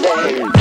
Yeah.